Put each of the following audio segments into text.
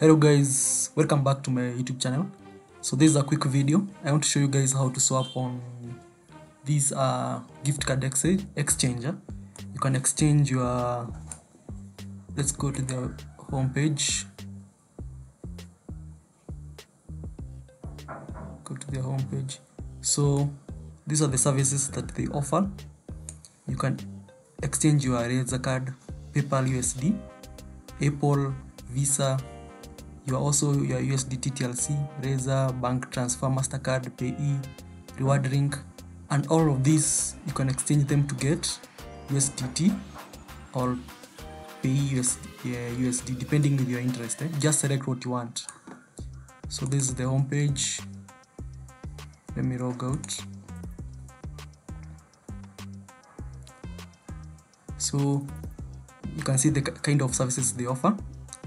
hello guys welcome back to my youtube channel. So this is a quick video. I want to show you guys how to swap on this uh gift card ex exchanger. You can exchange your let's go to the home page go to their home page so these are the services that they offer. You can exchange your Razer card PayPal USD Apple Visa you are also your USDT TLC Razor, bank transfer Mastercard PayE, reward link and all of these you can exchange them to get USDT or pe USD, yeah, USD depending with your interest eh? just select what you want. So this is the home page. Let me log out. So you can see the kind of services they offer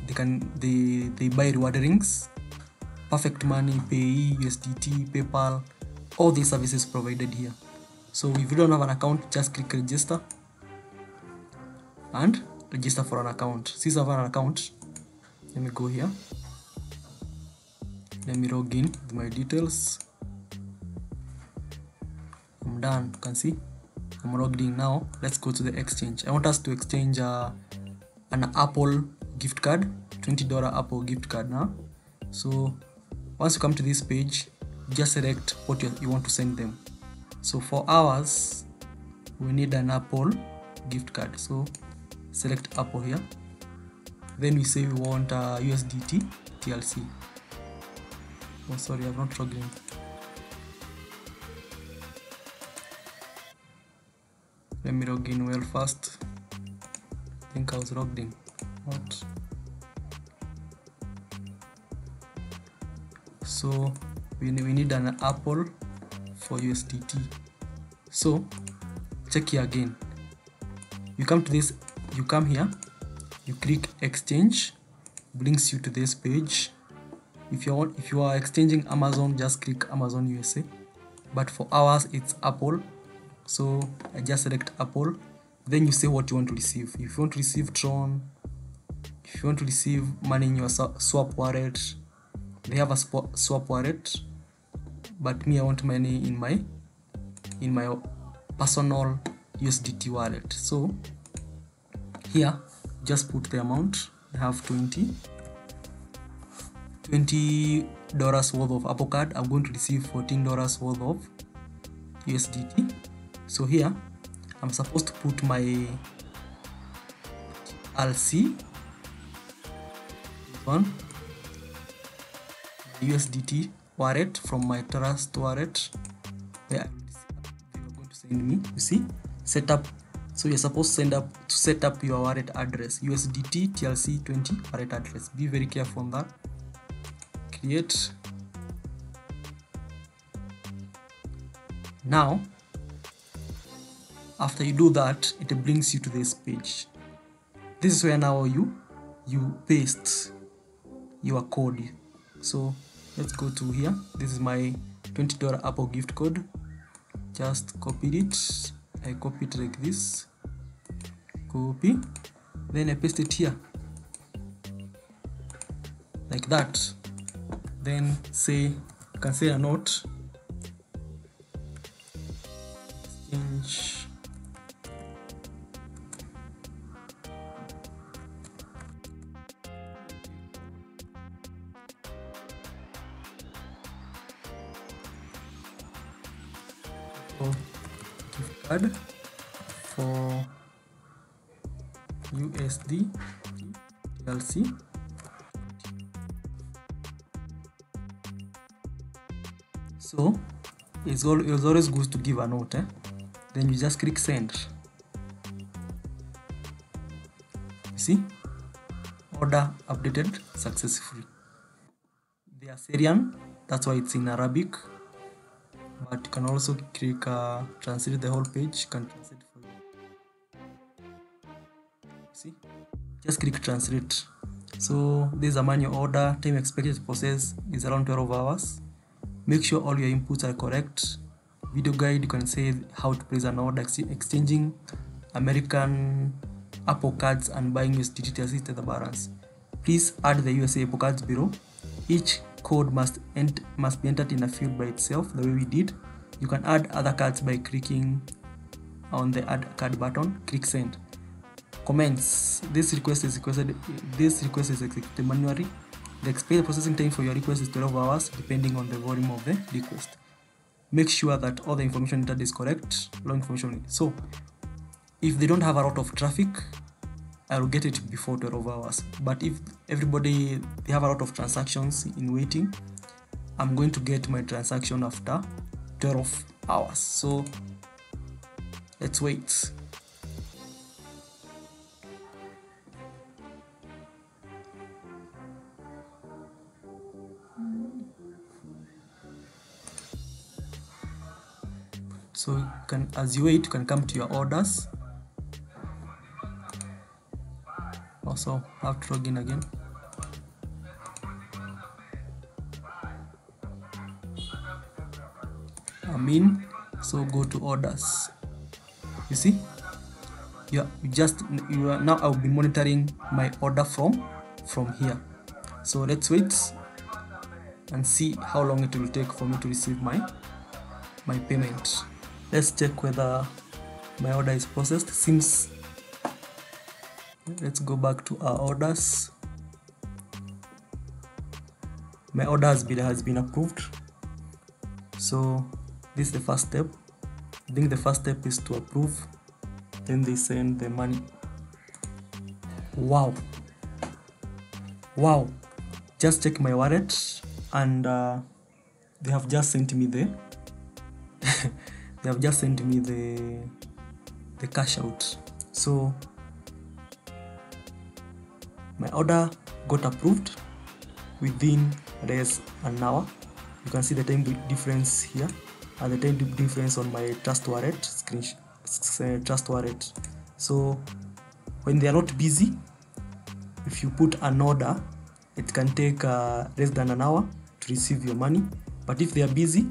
they can they they buy reward rings perfect money payeer usdt paypal all these services provided here. So if you don't have an account just click register and register for an account. Since i have an account. Let me go here. Let me log in with my details. I'm done. You can see i'm logged in now. Let's go to the exchange. I want us to exchange uh, an apple gift card 20 dollar apple gift card now. So once you come to this page just select what you, you want to send them. So for ours we need an apple gift card. So select apple here. Then we say we want uh, usdt tlc oh sorry i'm not in. Let me log in well first. I think I was logged in so we, we need an apple for USDT so check here again. You come to this you come here you click exchange brings you to this page. If you want if you are exchanging Amazon just click Amazon USA but for ours it's Apple. So I just select Apple. Then you say what you want to receive. If you want to receive Tron if you want to receive money in your swap wallet they have a swap wallet but me I want money in my in my personal USDT wallet. So here just put the amount I have 20 20 dollars worth of Apple card I'm going to receive 14 dollars worth of USDT so here I'm supposed to put my LC one. USDT wallet from my trust wallet they are going to send me you see set up. So you're supposed to send up to set up your wallet address. USDT TLC 20 wallet address. Be very careful on that. Create. Now after you do that it brings you to this page. This is where now you you paste your code. So let's go to here. This is my 20 dollar apple gift code. Just copy it. I copy it like this. Copy. Then i paste it here. Like that. Then say you can say a note gift card for USD TLC so it's, all, it's always good to give a note eh? then you just click send. See? Order updated successfully. They are Syrian. That's why it's in Arabic but you can also click uh, translate the whole page you can translate for you. See? Just click translate. So this is a manual order time expected to process is around 12 hours. Make sure all your inputs are correct. Video guide you can say how to place an order ex exchanging american apple cards and buying usdt to assist the balance please add the usa apple cards below. Each code must ent- must be entered in a field by itself the way we did. You can add other cards by clicking on the add card button click send. Comments this request is requested this request is executed manually. The expected processing time for your request is 12 hours depending on the volume of the request. Make sure that all the information entered is correct long information so if they don't have a lot of traffic i'll get it before 12 hours. But if everybody they have a lot of transactions in waiting i'm going to get my transaction after 12 hours. So let's wait. So you can as you wait you can come to your orders also have to log in again. I'm in so go to orders. You see? You just you are now I'll be monitoring my order from from here. So let's wait and see how long it will take for me to receive my my payment. Let's check whether my order is processed. Seems let's go back to our orders. My order has been has been approved. So this is the first step. I think the first step is to approve. Then they send the money. Wow. Wow. Just check my wallet and uh, they have just sent me the they have just sent me the the cash out. So my order got approved within less an hour. You can see the time difference here. And the time difference on my trust wallet screen uh, trust wallet. So when they are not busy if you put an order it can take uh, less than an hour to receive your money. But if they are busy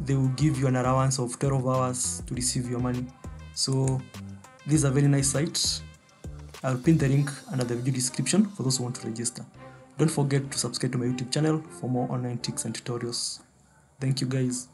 they will give you an allowance of 12 hours to receive your money. So this is a very nice site i'll pin the link under the video description for those who want to register. Don't forget to subscribe to my youtube channel for more online tips and tutorials. Thank you guys